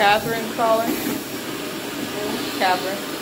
Catherine's calling. Catherine.